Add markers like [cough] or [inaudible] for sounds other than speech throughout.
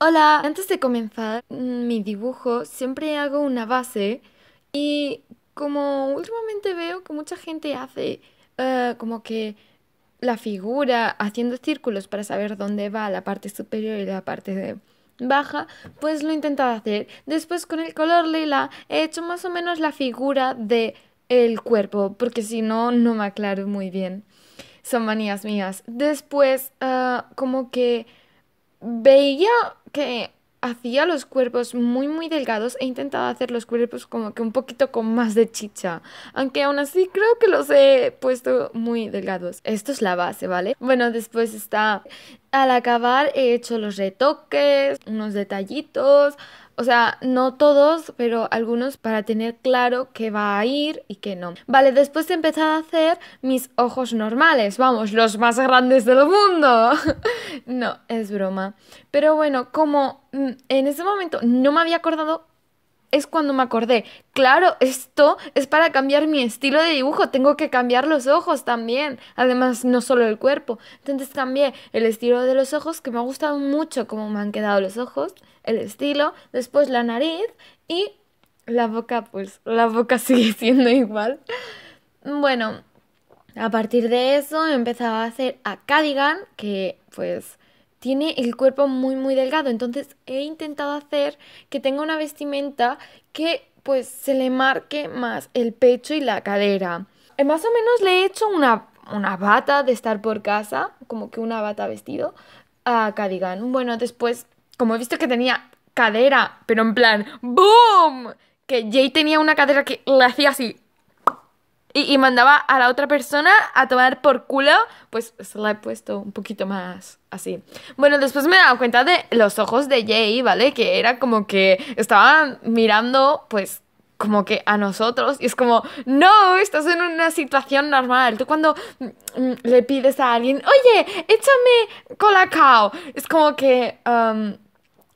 Hola, antes de comenzar mm, mi dibujo siempre hago una base y como últimamente veo que mucha gente hace eh, como que la figura haciendo círculos para saber dónde va la parte superior y la parte baja, pues lo he intentado hacer. Después con el color lila he hecho más o menos la figura de el cuerpo, porque si no, no me aclaro muy bien. Son manías mías. Después, eh, como que veía que hacía los cuerpos muy muy delgados e intentado hacer los cuerpos como que un poquito con más de chicha. Aunque aún así creo que los he puesto muy delgados. Esto es la base, ¿vale? Bueno, después está... Al acabar he hecho los retoques, unos detallitos, o sea, no todos, pero algunos para tener claro qué va a ir y qué no. Vale, después he empezado a hacer mis ojos normales, vamos, los más grandes del mundo. [laughs] no, es broma. Pero bueno, como mm, en ese momento no me había acordado es cuando me acordé, claro, esto es para cambiar mi estilo de dibujo, tengo que cambiar los ojos también, además no solo el cuerpo. Entonces cambié el estilo de los ojos, que me ha gustado mucho cómo me han quedado los ojos, el estilo, después la nariz y la boca, pues la boca [laughs] sigue siendo igual. Bueno, a partir de eso he empezado a hacer a Cadigan, que pues tiene el cuerpo muy muy delgado, entonces he intentado hacer que tenga una vestimenta que pues se le marque más el pecho y la cadera. Eh, más o menos le he hecho una, una bata de estar por casa, como que una bata vestido, a Cadigan. Bueno, después como he visto que tenía cadera, pero en plan, ¡boom! Que Jay tenía una cadera que le hacía así. Y, mandaba a la otra persona a tomar por culo, pues se la he puesto un poquito más así. Bueno, después me he dado cuenta de los ojos de Jay, ¿vale? Que era como que estaban mirando, pues, como que a nosotros y es como, no, estás en una situación normal. Tú cuando mm, mm, le pides a alguien, oye, échame colacao, es como que... Um,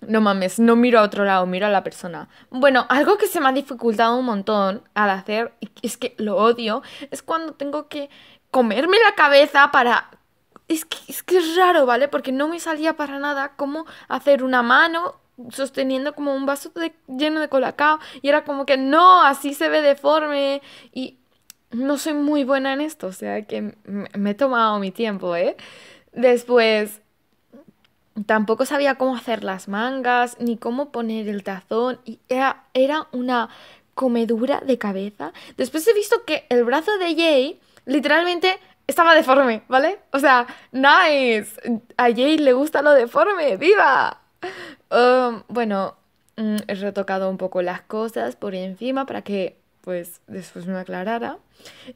no mames, no miro a otro lado, miro a la persona. Bueno, algo que se me ha dificultado un montón al hacer, es que lo odio, es cuando tengo que comerme la cabeza para... Es que, es que es raro, ¿vale? Porque no me salía para nada cómo hacer una mano sosteniendo como un vaso lleno de colacao y era como que no, así se ve deforme y no soy muy buena en esto, o sea que me he tomado mi tiempo, ¿eh? Después tampoco sabía cómo hacer las mangas, ni cómo poner el tazón, y era, era una comedura de cabeza. Después he visto que el brazo de Jay literalmente estaba deforme, ¿vale? O sea, nice. A Jay le gusta lo deforme, ¡viva! Um, bueno, mm, he retocado un poco las cosas por encima para que pues después me aclarara.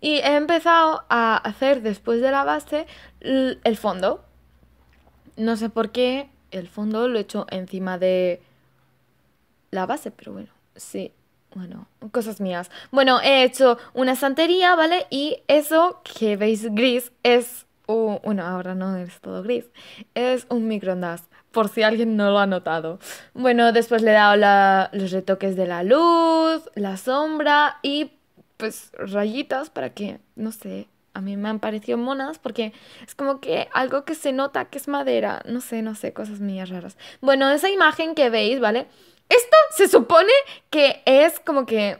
Y he empezado a hacer después de la base el fondo. No sé por qué el fondo lo he hecho encima de la base, pero bueno, sí. Bueno, cosas mías. Bueno, he hecho una santería, ¿vale? Y eso que veis gris es un... Bueno, ahora no es todo gris. Es un microondas, por si alguien no lo ha notado. Bueno, después le he dado los retoques de la luz, la sombra y pues rayitas para que, no sé, a mí me han parecido monas porque es como que algo que se nota que es madera. No sé, no sé, cosas mías raras. Bueno, esa imagen que veis, ¿vale? Esto se supone que es como que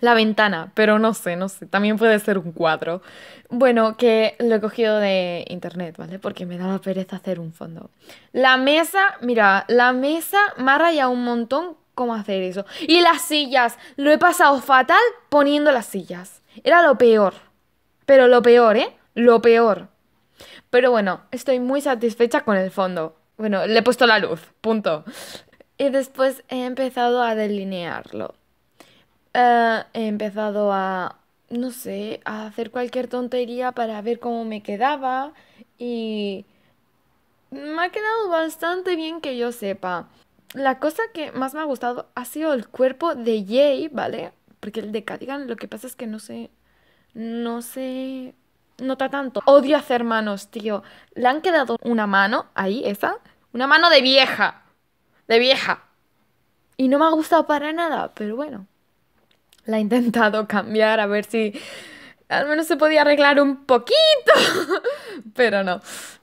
la ventana, pero no sé, no sé, también puede ser un cuadro. Bueno, que lo he cogido de internet, ¿vale? Porque me daba pereza hacer un fondo. La mesa, mira, la mesa me ha rayado un montón cómo hacer eso. Y las sillas, lo he pasado fatal poniendo las sillas. Era lo peor. Pero lo peor, ¿eh? Lo peor. Pero bueno, estoy muy satisfecha con el fondo. Bueno, le he puesto la luz, punto. Y después he empezado a delinearlo. Eh, he empezado a, no sé, a hacer cualquier tontería para ver cómo me quedaba. Y me ha quedado bastante bien que yo sepa. La cosa que más me ha gustado ha sido el cuerpo de Jay, ¿vale? Porque el de Cadigan lo que pasa es que no sé no se nota tanto. Odio hacer manos, tío. Le han quedado una mano, ahí, esa. Una mano de vieja. De vieja. Y no me ha gustado para nada, pero bueno. La he intentado [laughs] cambiar a ver si al menos se podía arreglar un poquito. [laughs] pero no.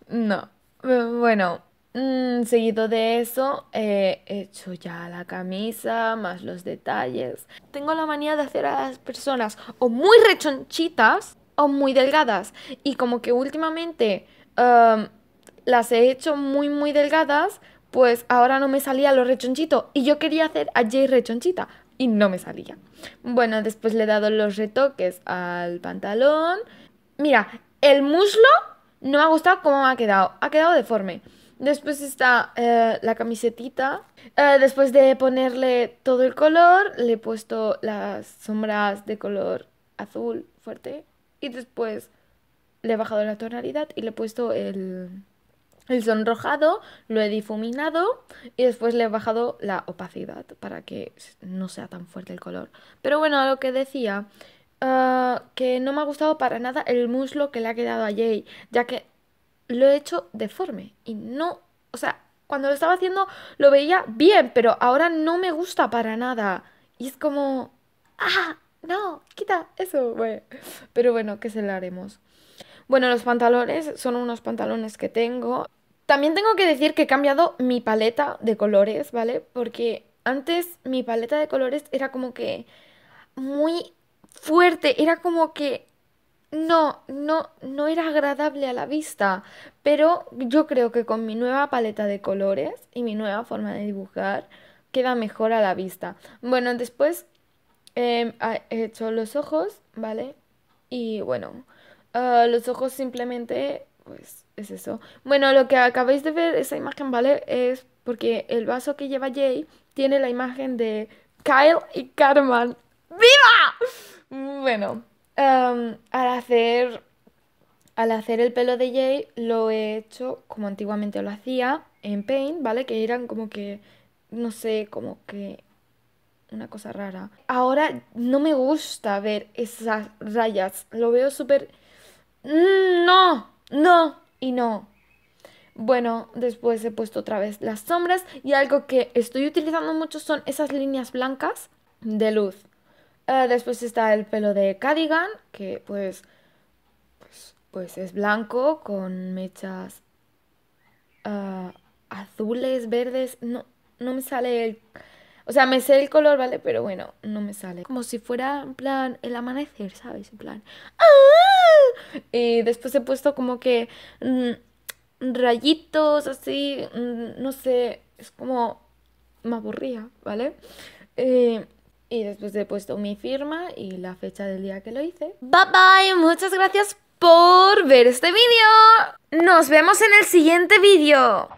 No. Bueno, Mm, seguido de eso, he hecho ya la camisa, más los detalles. Tengo la manía de hacer a las personas o muy rechonchitas o muy delgadas. Y como que últimamente las he hecho muy, muy delgadas, pues ahora no me salía lo rechonchito. Y yo quería hacer a Jay rechonchita y no me salía. Bueno, después le he dado los retoques al pantalón. Mira, el muslo no me ha gustado cómo me ha quedado. Ha quedado deforme. Después está eh, la camisetita. Eh, después de ponerle todo el color, le he puesto las sombras de color azul fuerte. Y después le he bajado la tonalidad y le he puesto el, el sonrojado, lo he difuminado y después le he bajado la opacidad para que no sea tan fuerte el color. Pero bueno, a lo que decía, eh, que no me ha gustado para nada el muslo que le ha quedado a Jay, ya que lo he hecho deforme y no, o sea, cuando lo estaba haciendo lo veía bien, pero ahora no me gusta para nada. Y es como, ah, no, quita eso, güey. Pero bueno, ¿qué se le haremos? Bueno, los pantalones son unos pantalones que tengo. También tengo que decir que he cambiado mi paleta de colores, ¿vale? Porque antes mi paleta de colores era como que muy fuerte, era como que no, no, no era agradable a la vista, pero yo creo que con mi nueva paleta de colores y mi nueva forma de dibujar queda mejor a la vista. Bueno, después em, he hecho los ojos, ¿vale? Y bueno, ah, los ojos simplemente, pues es eso. Bueno, lo que acabáis de ver, esa imagen, ¿vale? Es porque el vaso que lleva Jay tiene la imagen de Kyle y Carmen. ¡Viva! Bueno al hacer. Al hacer el pelo de Jay lo he hecho como antiguamente lo hacía en Paint, ¿vale? Que eran como que, no sé, como que una cosa rara. Ahora no me gusta ver esas rayas, lo veo súper... Mm, no, no y no. Bueno, después he puesto otra vez las sombras y algo que estoy utilizando mucho son esas líneas blancas de luz. Eh, después está el pelo de Cardigan, que pues, pues, pues es blanco con mechas eh, azules, verdes. No, no me sale el... O sea, me sé el color, ¿vale? Pero bueno, no me sale. Como si fuera, en plan, el amanecer, ¿sabes? En plan... ¡Ah! Y después he puesto como que mm, rayitos, así, mm, no sé, es como... Me aburría, ¿vale? Eh, y después he puesto mi firma y la fecha del día que lo hice. Bye bye, muchas gracias por ver este vídeo. Nos vemos en el siguiente vídeo.